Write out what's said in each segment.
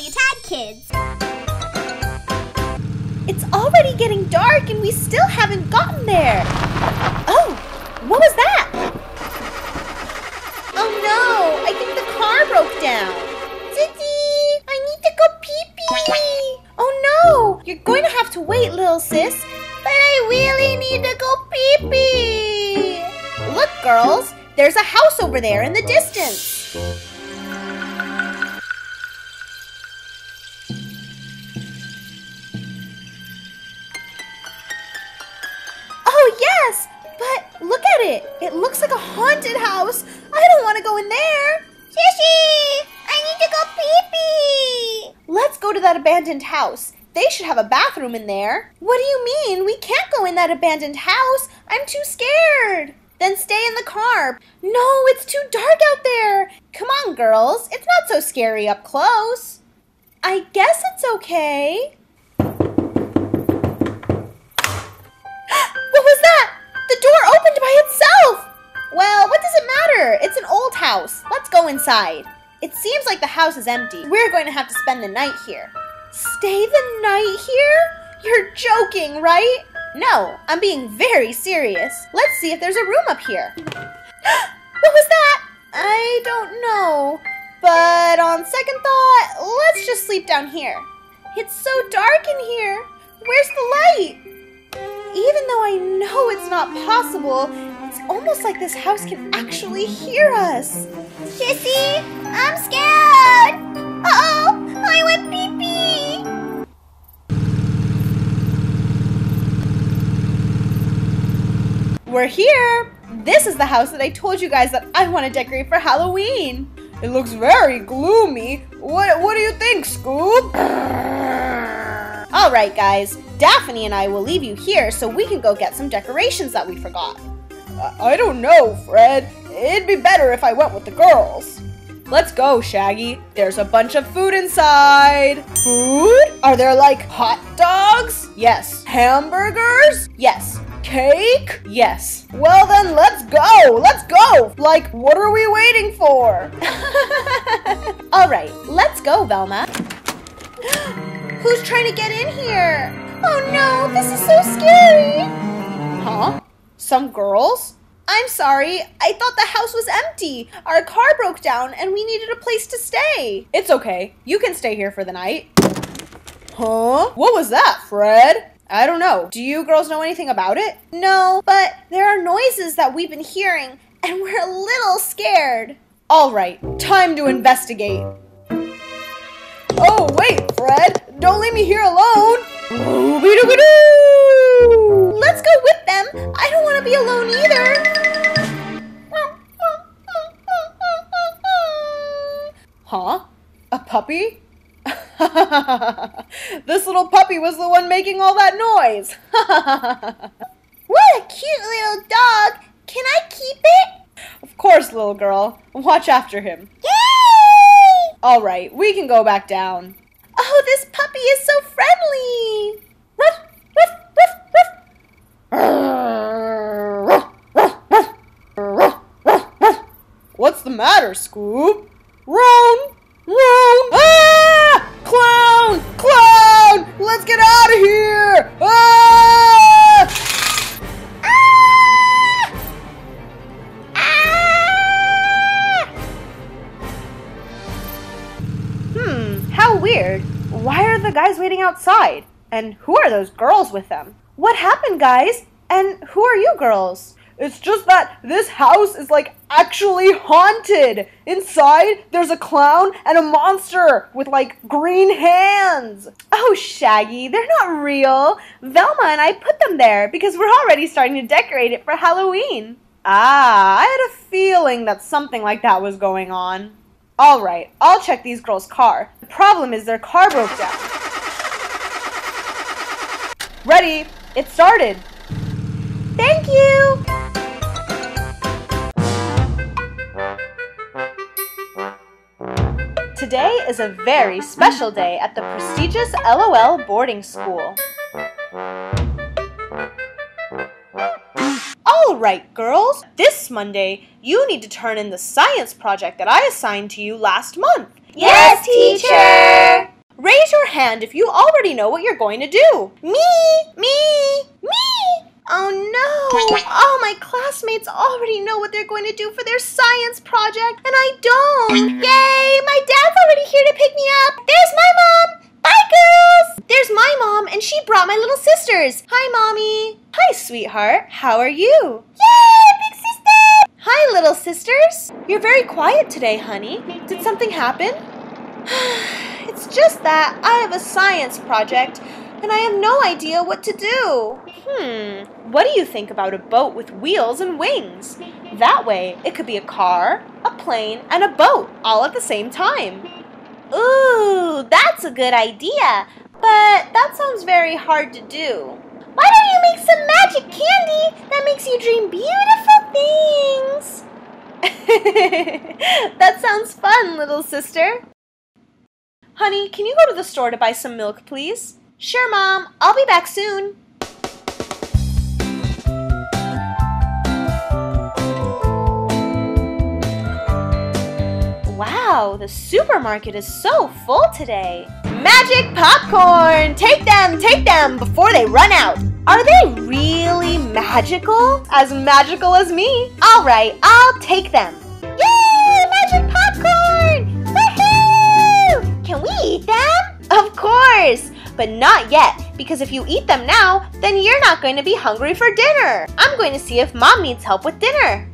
you tag kids. It's already getting dark and we still haven't gotten there. Oh, what was that? Oh no, I think the car broke down. Zitty, I need to go pee-pee. Oh no, you're going to have to wait, little sis. But I really need to go pee-pee. Look, girls, there's a house over there in the distance. Haunted house. I don't want to go in there. Sissy! I need to go pee-pee! Let's go to that abandoned house. They should have a bathroom in there. What do you mean? We can't go in that abandoned house. I'm too scared. Then stay in the car. No, it's too dark out there. Come on, girls. It's not so scary up close. I guess it's okay. It's an old house. Let's go inside. It seems like the house is empty. We're going to have to spend the night here. Stay the night here? You're joking, right? No, I'm being very serious. Let's see if there's a room up here. what was that? I don't know. But on second thought, let's just sleep down here. It's so dark in here. Where's the light? Even though I know it's not possible, it's almost like this house can actually hear us. Sissy, I'm scared. Uh-oh, I went pee-pee. We're here. This is the house that I told you guys that I want to decorate for Halloween. It looks very gloomy. What, what do you think, Scoob? All right, guys. Daphne and I will leave you here so we can go get some decorations that we forgot. I don't know, Fred. It'd be better if I went with the girls. Let's go, Shaggy. There's a bunch of food inside. Food? Are there like hot dogs? Yes. Hamburgers? Yes. Cake? Yes. Well then, let's go. Let's go. Like, what are we waiting for? All right, let's go, Velma. Who's trying to get in here? Oh no, this is so scary. Huh? Some girls? I'm sorry, I thought the house was empty. Our car broke down and we needed a place to stay. It's okay. You can stay here for the night. Huh? What was that, Fred? I don't know. Do you girls know anything about it? No, but there are noises that we've been hearing and we're a little scared. All right, time to investigate. Oh, wait, Fred. Don't leave me here alone. Let's go with them. I don't want to be alone either. Huh? A puppy? this little puppy was the one making all that noise. what a cute little dog. Can I keep it? Of course, little girl. Watch after him. Yay! All right, we can go back down. Oh, this puppy is so friendly. Ruff, ruff, ruff, ruff. What's the matter, Scoob? Roan! Roan! Ah! Clown! Clown! Let's get out of here! Ah! Why are the guys waiting outside? And who are those girls with them? What happened, guys? And who are you girls? It's just that this house is like actually haunted. Inside, there's a clown and a monster with like green hands. Oh, Shaggy, they're not real. Velma and I put them there because we're already starting to decorate it for Halloween. Ah, I had a feeling that something like that was going on. All right, I'll check these girls' car. The problem is their car broke down. Ready? It started. Thank you. Today is a very special day at the prestigious LOL boarding school. All right, girls. This Monday, you need to turn in the science project that I assigned to you last month. Yes, teacher! Raise your hand if you already know what you're going to do. Me, me, me. Oh no! All my classmates already know what they're going to do for their science project, and I don't! Yay! My dad's already here to pick me up! There's my mom! Bye, girls! There's my mom, and she brought my little sisters. Hi, Mommy. Hi, sweetheart. How are you? Yay! Hi, little sisters. You're very quiet today, honey. Did something happen? it's just that I have a science project and I have no idea what to do. Hmm, what do you think about a boat with wheels and wings? That way, it could be a car, a plane, and a boat all at the same time. Ooh, that's a good idea, but that sounds very hard to do. Why don't you make some magic candy that makes you dream beautiful things? that sounds fun, little sister. Honey, can you go to the store to buy some milk, please? Sure, Mom. I'll be back soon. Wow, the supermarket is so full today. Magic popcorn! Take them, take them before they run out. Are they really magical? As magical as me? All right, I'll take them. Yay, magic popcorn! Woohoo! Can we eat them? Of course! but not yet, because if you eat them now, then you're not going to be hungry for dinner. I'm going to see if Mom needs help with dinner.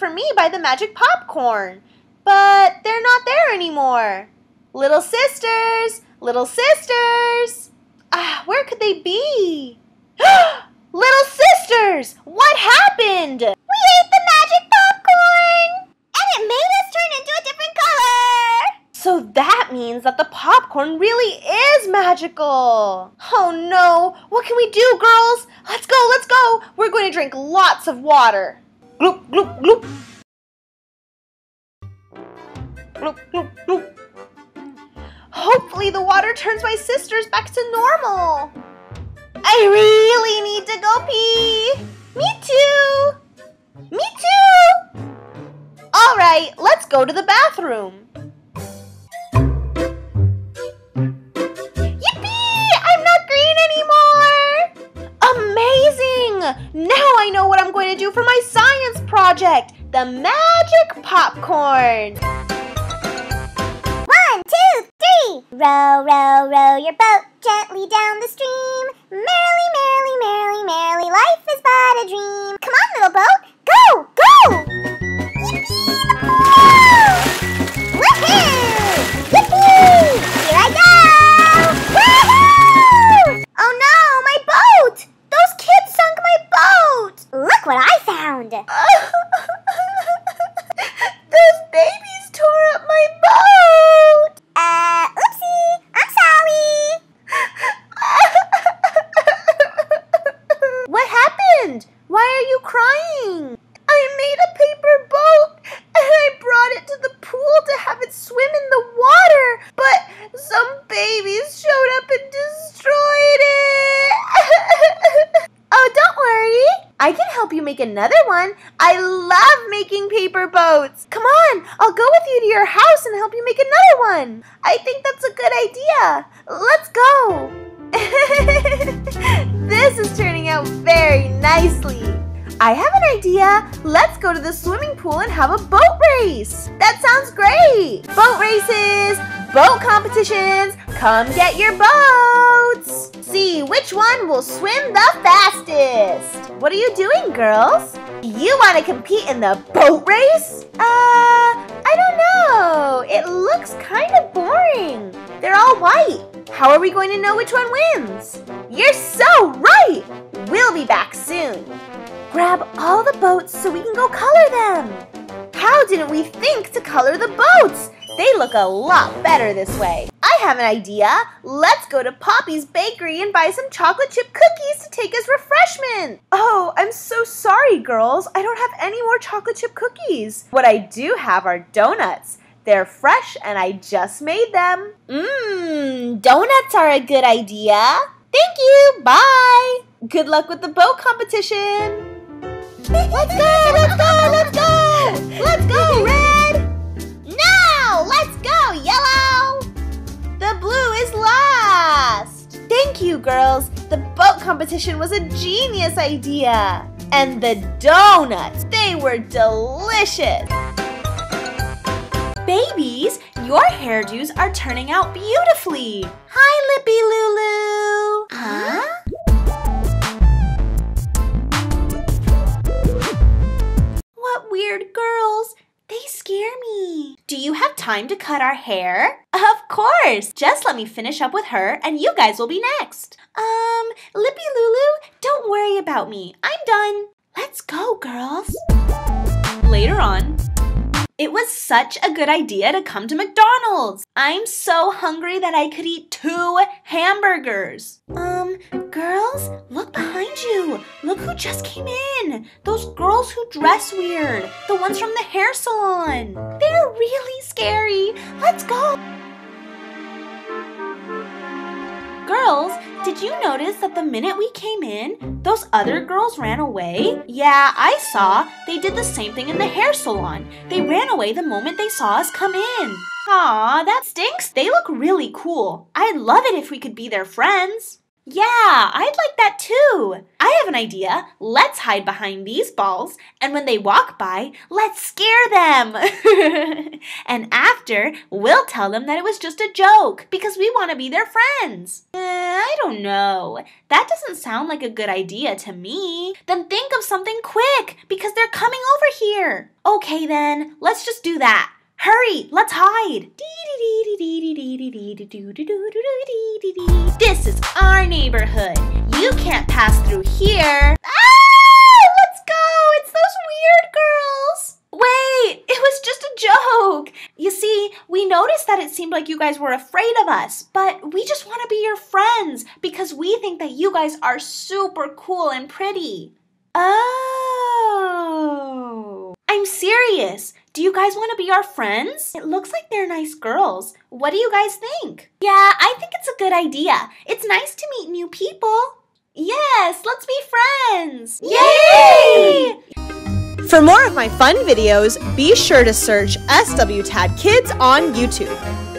for me by the magic popcorn, but they're not there anymore. Little sisters, little sisters. Ah, where could they be? little sisters, what happened? We ate the magic popcorn! And it made us turn into a different color! So that means that the popcorn really is magical. Oh no, what can we do, girls? Let's go, let's go. We're going to drink lots of water. Gloop, gloop, gloop. Gloop, gloop, gloop. Hopefully the water turns my sisters back to normal. I really need to go pee. Me too. Me too. All right, let's go to the bathroom. Do for my science project the magic popcorn. One, two, three! Row, row, row your boat gently down the stream. Merrily, merrily, merrily, merrily, life is but a dream. Come on, little boat, go, go! Yippee! Swim in the water, but some babies showed up and destroyed it. oh, don't worry. I can help you make another one. I love making paper boats. Come on, I'll go with you to your house and help you make another one. I think that's a good idea. Let's go. this is turning out very nicely. I have an idea. Let's go to the swimming pool and have a boat race. That sounds great. Boat races, boat competitions. Come get your boats. See which one will swim the fastest. What are you doing, girls? You want to compete in the boat race? Uh, I don't know. It looks kind of boring. They're all white. How are we going to know which one wins? You're so right. We'll be back soon. Grab all the boats so we can go color them. How didn't we think to color the boats? They look a lot better this way. I have an idea. Let's go to Poppy's Bakery and buy some chocolate chip cookies to take as refreshment. Oh, I'm so sorry, girls. I don't have any more chocolate chip cookies. What I do have are donuts. They're fresh and I just made them. Mmm, donuts are a good idea. Thank you. Bye. Good luck with the boat competition. Let's go, let's go, let's go. Let's go, Red. No! Let's go, Yellow! The blue is last. Thank you, girls. The boat competition was a genius idea. And the donuts, they were delicious. Babies, your hairdos are turning out beautifully. Hi, Lippy Lulu. Huh? What weird girls. They scare me. Do you have time to cut our hair? Of course. Just let me finish up with her and you guys will be next. Um, Lippy Lulu, don't worry about me. I'm done. Let's go, girls. Later on, it was such a good idea to come to McDonald's. I'm so hungry that I could eat two hamburgers. Um, girls, look behind you. Look who just came in. Those girls who dress weird. The ones from the hair salon. They're really scary. Let's go. Girls, did you notice that the minute we came in, those other girls ran away? Yeah, I saw. They did the same thing in the hair salon. They ran away the moment they saw us come in. Aw, that stinks. They look really cool. I'd love it if we could be their friends. Yeah, I'd like that too. I have an idea. Let's hide behind these balls, and when they walk by, let's scare them. and after, we'll tell them that it was just a joke because we want to be their friends. Uh, I don't know. That doesn't sound like a good idea to me. Then think of something quick because they're coming over here. Okay, then, let's just do that. Hurry, let's hide. This is our neighborhood. You can't pass through here. Ah! Let's go. It's those weird girls. Wait, it was just a joke. You see, we noticed that it seemed like you guys were afraid of us, but we just want to be your friends because we think that you guys are super cool and pretty. Oh. I'm serious. Do you guys want to be our friends? It looks like they're nice girls. What do you guys think? Yeah, I think it's a good idea. It's nice to meet new people. Yes, let's be friends. Yay! For more of my fun videos, be sure to search SW SWTAD Kids on YouTube.